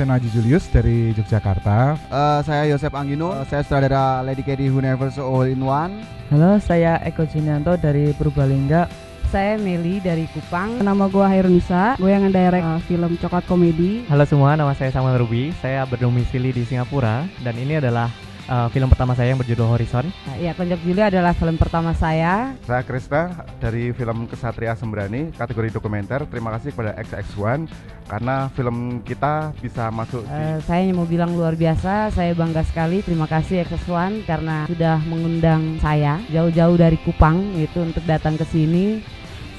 Senaji Julius dari Yogyakarta. Uh, saya Yosep Anggino, uh, saya sutradara Lady Kedi Who Never So All in One. Halo, saya Eko Junianto dari Purbalingga. Saya Meli dari Kupang. Nama gue Hairunisa. Gue yang ngedirect uh, film coklat komedi. Halo semua, nama saya Samuel Ruby. Saya berdomisili di Singapura dan ini adalah uh, film pertama saya yang berjudul Horizon. Nah, ya, Konjak Juli adalah film pertama saya. Saya Krista dari film Kesatria Sembrani, kategori dokumenter. Terima kasih kepada XX1 karena film kita bisa masuk uh, di... Eh, saya mau bilang luar biasa, saya bangga sekali. Terima kasih XX1 karena sudah mengundang saya jauh-jauh dari Kupang itu untuk datang ke sini.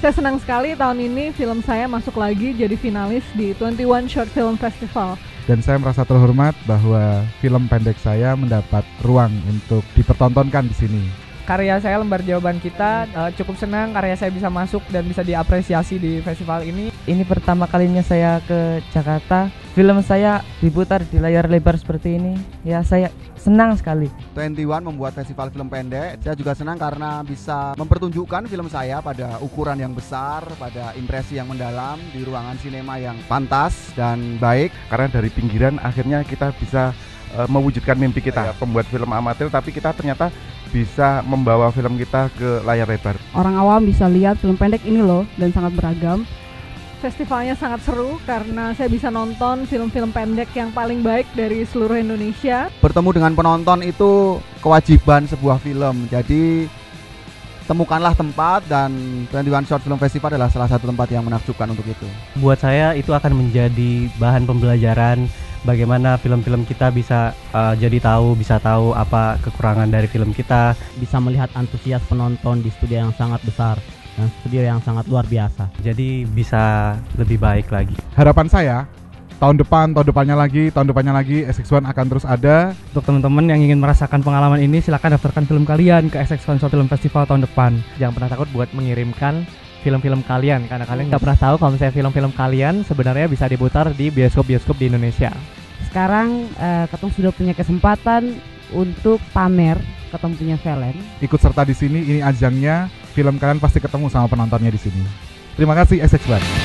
Saya senang sekali tahun ini film saya masuk lagi jadi finalis di 21 Short Film Festival dan saya merasa terhormat bahwa film pendek saya mendapat ruang untuk dipertontonkan di sini. Karya saya lembar jawaban kita uh, cukup senang karya saya bisa masuk dan bisa diapresiasi di festival ini. Ini pertama kalinya saya ke Jakarta. Film saya diputar di layar lebar seperti ini. Ya saya senang sekali. 21 membuat festival film pendek. Saya juga senang karena bisa mempertunjukkan film saya pada ukuran yang besar, pada impresi yang mendalam di ruangan sinema yang pantas dan baik. Karena dari pinggiran akhirnya kita bisa uh, mewujudkan mimpi kita, ya, pembuat film amatir, tapi kita ternyata bisa membawa film kita ke layar lebar. Orang awam bisa lihat film pendek ini loh dan sangat beragam festivalnya sangat seru karena saya bisa nonton film-film pendek yang paling baik dari seluruh Indonesia. Bertemu dengan penonton itu kewajiban sebuah film. Jadi temukanlah tempat dan 21 Short Film Festival adalah salah satu tempat yang menakjubkan untuk itu. Buat saya itu akan menjadi bahan pembelajaran bagaimana film-film kita bisa uh, jadi tahu, bisa tahu apa kekurangan dari film kita, bisa melihat antusias penonton di studio yang sangat besar dan studio yang sangat luar biasa. Jadi bisa lebih baik lagi. Harapan saya tahun depan, tahun depannya lagi, tahun depannya lagi SX1 akan terus ada. Untuk teman-teman yang ingin merasakan pengalaman ini silahkan daftarkan film kalian ke SX1 Short Film Festival tahun depan. Jangan pernah takut buat mengirimkan film-film kalian karena kalian nggak pernah tahu kalau misalnya film-film kalian sebenarnya bisa diputar di bioskop-bioskop di Indonesia. Sekarang uh, ketemu sudah punya kesempatan untuk pamer ketemu punya film. Ikut serta di sini, ini ajangnya film kalian pasti ketemu sama penontonnya di sini. Terima kasih SX1.